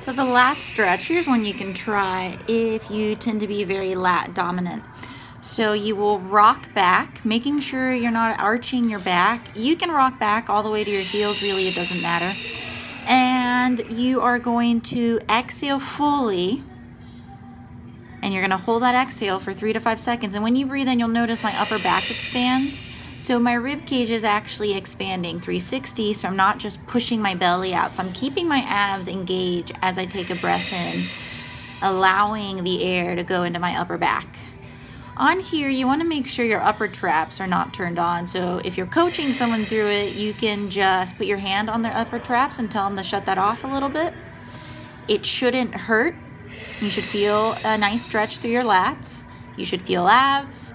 So the lat stretch, here's one you can try if you tend to be very lat dominant. So you will rock back, making sure you're not arching your back. You can rock back all the way to your heels, really it doesn't matter. And you are going to exhale fully and you're gonna hold that exhale for three to five seconds. And when you breathe in, you'll notice my upper back expands. So my rib cage is actually expanding 360, so I'm not just pushing my belly out. So I'm keeping my abs engaged as I take a breath in, allowing the air to go into my upper back. On here, you wanna make sure your upper traps are not turned on. So if you're coaching someone through it, you can just put your hand on their upper traps and tell them to shut that off a little bit. It shouldn't hurt. You should feel a nice stretch through your lats. You should feel abs.